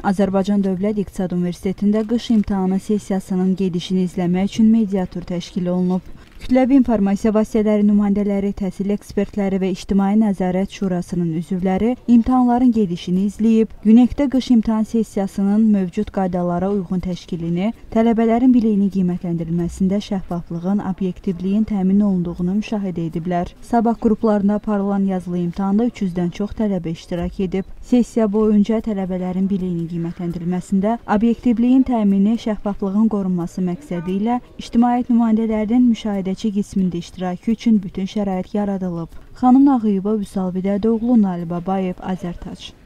Azərbaycan Dövlət İqtisad Universitetində qış imtahanı sessiyasının gedişini izləmək üçün mediatur təşkil olunub. Kütləvi informasiya vasitələri nümayəndələri, təhsil ekspertləri və İctimai Nəzarət Şurasının üzvləri imtahanların gedişini izləyib, UNEQ-də qış imtahan sessiyasının mövcud qaydalara uyğun təşkilini, tələbələrin biliyini qiymətləndirilməsində şəffaflığın, obyektivliyin təmin olunduğunu müşahidə ediblər. Sabah qruplarında aparılan yazılı imtahanda 300-dən çox tələbə iştirak edib. Sessiya boyunca tələbələrin biliyinin qiymətləndirilməsində obyektivliyin təmini, şəffaflığın qorunması məqsədi ilə ictimaiyyət nümayəndələrinin müşahidə müşahidəçi qismində iştirakı üçün bütün şərait yaradılıb. Xanım Ağıyeva, Vüsal Vidədoğlu, Nail Babayev, Azərtac.